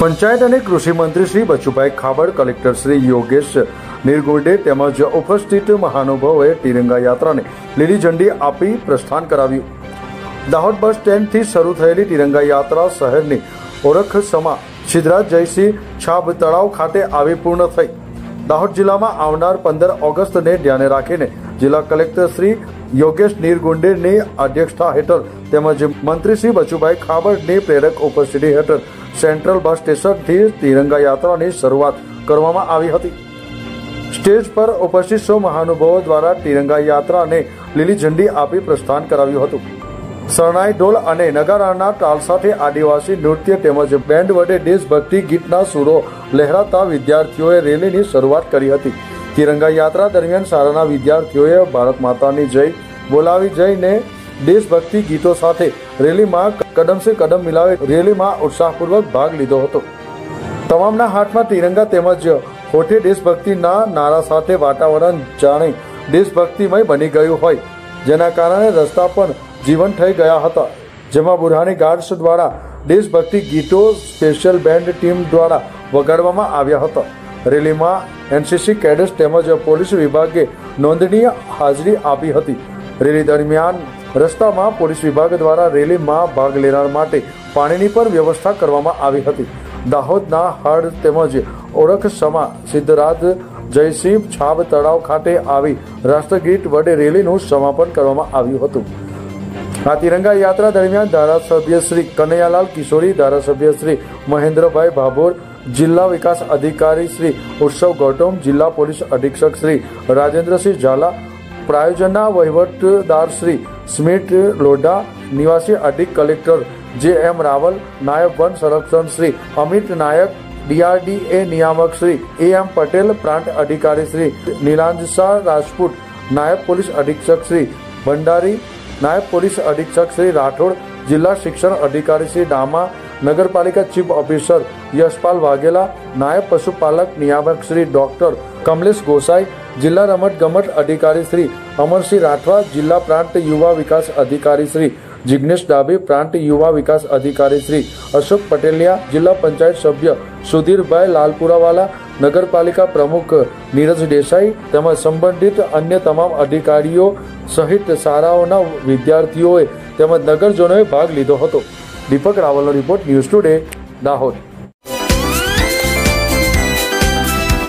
પંચાયત અને કૃષિ મંત્રી શ્રી બચુભાઈ ખાબડ, કલેક્ટર શ્રી યોગેશ નિરગુડે તેમજ ઉપસ્થિત મહાનુભાવોએ તિરંગા યાત્રાને લીલી ઝંડી આપી પ્રસ્થાન કરાવ્યું. દાહોદ બસ સ્ટેન્ડથી શરૂ થયેલી તિરંગા યાત્રા શહેરની ઓળખ સમા સિદ્ધરાજ જયસિંહ છાબ તળાવ ખાતે આવી પૂર્ણ થઈ. દાહોદ જિલ્લામાં આવનાર પંદર ઓગસ્ટને ધ્યાને રાખીને જિલ્લા કલેક્ટર શ્રી યોગેશ નીરગુંડેની અધ્યક્ષતા હેઠળ તેમજ મંત્રી શ્રી બચુભાઈ ખાબડની પ્રેરક ઉપસ્થિતિ હેઠળ સેન્ટ્રલ બસ સ્ટેશનથી તિરંગા યાત્રાની શરૂઆત કરવામાં આવી હતી. સ્ટેજ પર ઉપસ્થિત સૌ મહાનુભાવો દ્વારા તિરંગા યાત્રાને લીલી ઝંડી આપી પ્રસ્થાન કરાવ્યું હતું. શરણાઈ ઢોલ અને નગારાના તાલ સાથે આદિવાસી નૃત્ય તેમજ બેન્ડ વડે દેશભક્તિ ગીતના સુરો લહેરાતા વિદ્યાર્થીઓએ રેલીની શરૂઆત કરી હતી. તિરંગા યાત્રા દરમિયાન શાળાના વિદ્યાર્થીઓએ ભારત માતાની જય બોલાવી જઈને દેશભક્તિ ગીતો સાથે રેલીમાં કદમ સે કદમ મિલાવી રેલીમાં ઉત્સાહપૂર્વક ભાગ લીધો હતો. તમામના હાથમાં તિરંગા તેમજ હોઠે દેશભક્તિના નારા સાથે વાતાવરણ જાણે દેશભક્તિમય બની ગયું હોય, જેના કારણે રસ્તા પણ જીવન થઈ ગયા હતા. જેમાં બુરહાની ગાર્ડ્સ દ્વારા દેશભક્તિ ગીતો સ્પેશિયલ બેન્ડ ટીમ દ્વારા વગાડવામાં આવ્યા હતા. રેલીમાં એનસીસી કેડેટ્સ તેમજ પોલીસ વિભાગે નોંધનીય હાજરી આપી હતી રેલી દરમિયાન રસ્તામાં પોલીસ વિભાગ દ્વારા રેલીમાં ભાગ લેનાર માટે પાણીની પણ વ્યવસ્થા કરવામાં આવી હતી દાહોદના હળ તેમજ ઓળખ સમા સિદ્ધરાજ જયસિંહ છાબ તળાવ ખાતે આવી રાષ્ટ્રગીત વડે રેલીનું સમાપન કરવામાં આવ્યું હતું આ તિરંગા યાત્રા દરમિયાન ધારાસભ્ય શ્રી કનૈયાલાલ કિશોરી ધારાસભ્ય શ્રી મહેન્દ્રભાઈ ભાભોર જિલ્લા વિકાસ અધિકારી શ્રી ઉત્સવ ગૌતમ જિલ્લા પોલીસ અધિક્ષક શ્રી રાજેન્દ્રસિંહ ઝાલા પ્રાયોજનના વહીવટદાર શ્રી સ્મિત લોઢા નિવાસી અધિક કલેક્ટર જે એમ રાવલ નાયબ વન સંરક્ષણ શ્રી અમિત નાયક ડીઆરડીએ નિયામક શ્રી એ એમ પટેલ પ્રાંત અધિકારી શ્રી નીલાંજ શાહ રાજપૂત નાયબ પોલીસ અધિક્ષક શ્રી ભંડારી નાયબ પોલીસ અધિક્ષક શ્રી રાઠોડ જિલ્લા શિક્ષણ અધિકારી શ્રી ડામા નગરપાલિકા ચીફ ઓફિસર યશપાલ વાઘેલા નાયબ પશુપાલક નિયામક શ્રી ડોક્ટર કમલેશ ગોસાઈ જિલ્લા રમત ગમત અધિકારી શ્રી અમરસિંહ રાઠવા જિલ્લા પ્રાંત યુવા વિકાસ અધિકારી શ્રી જિગ્નેશ ડાભી પ્રાંત યુવા વિકાસ અધિકારી શ્રી અશોક પટેલિયા જિલ્લા પંચાયત સભ્ય સુધીરભાઈ લાલપુરાવાલા નગરપાલિકા પ્રમુખ નીરજ દેસાઈ તેમજ સંબંધિત અન્ય તમામ અધિકારીઓ સહિત શાળાઓના વિદ્યાર્થીઓએ તેમજ નગરજનોએ ભાગ લીધો હતો દીપક રાવલનો રિપોર્ટ ન્યૂઝ ટુડે દાહોદ